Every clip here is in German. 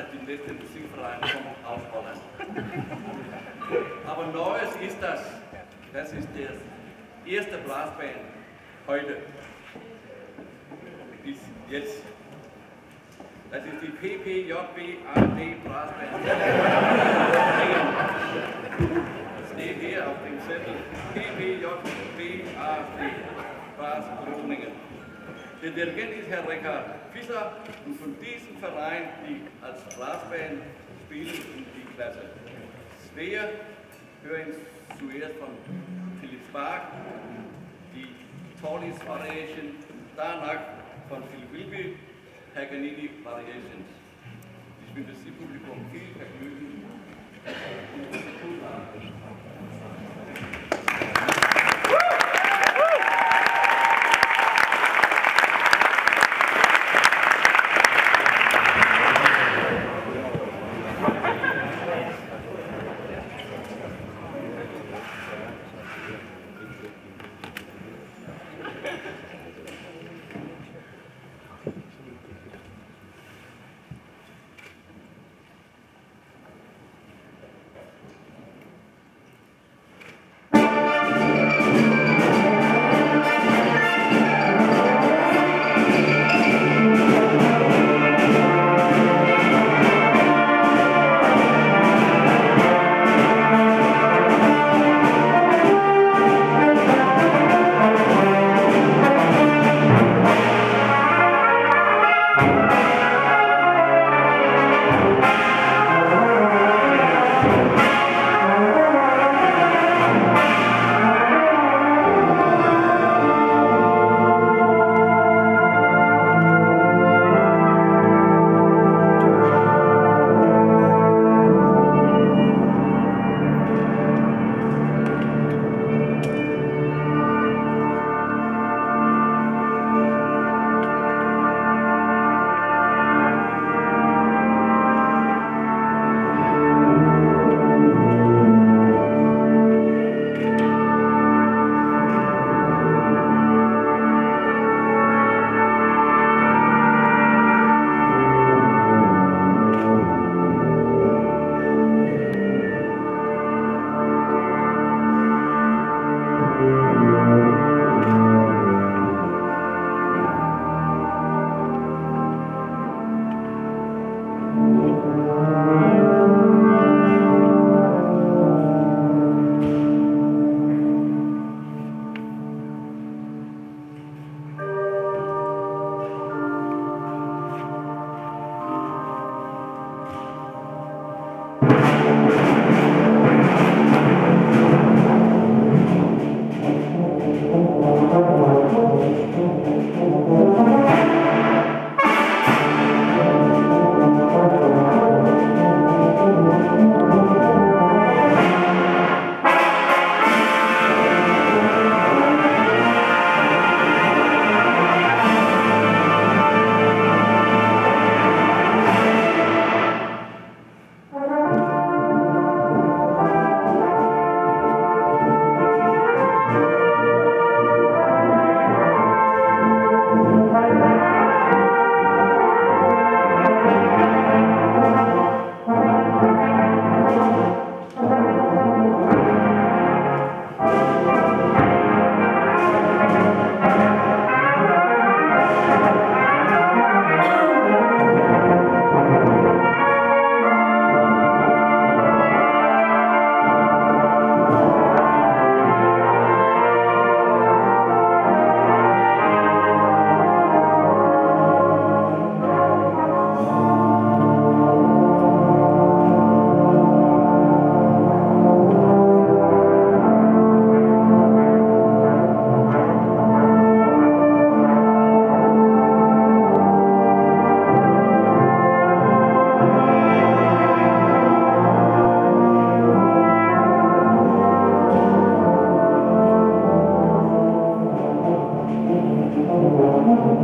dass die letzten aus Holland. Aber Neues ist das, das ist das erste Blasband heute. Bis jetzt. Das ist die PPJBAD Blasband. Das steht hier auf dem Zettel. PPJBAD Blas Groningen. Der Dirigent ist Herr Rekard Fischer und von diesem Verein, die als Blasband spielen in die Klasse. Wir hören zuerst von Philipp Spark, die Tollis Variation, danach von Phil Wilby, Paganini Variations. Ich wünsche dem Publikum viel Vergnügen und gute.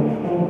Oh.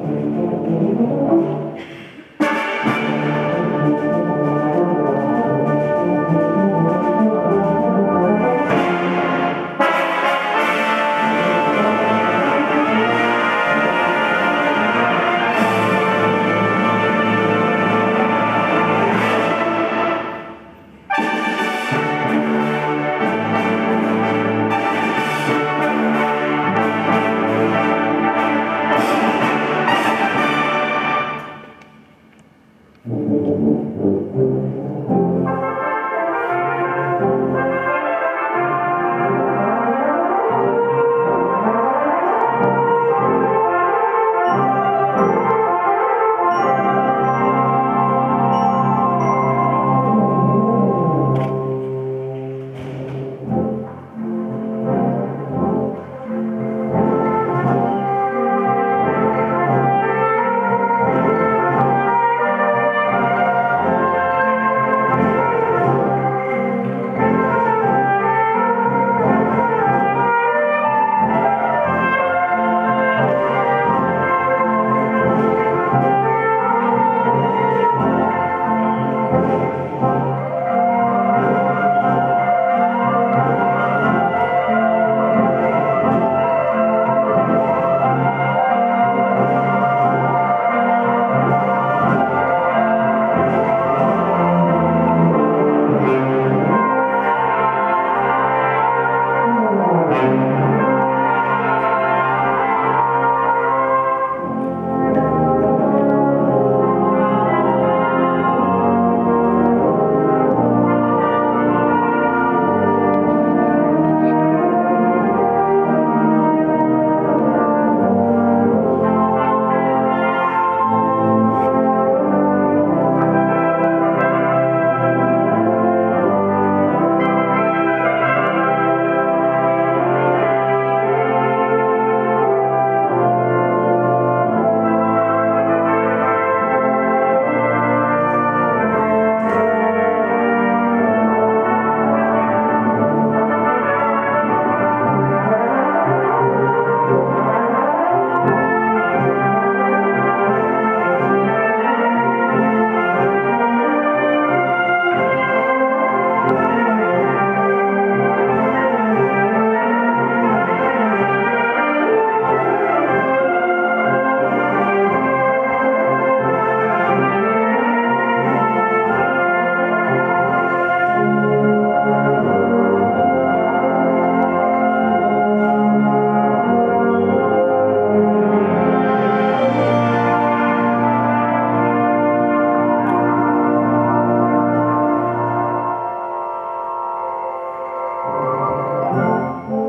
Música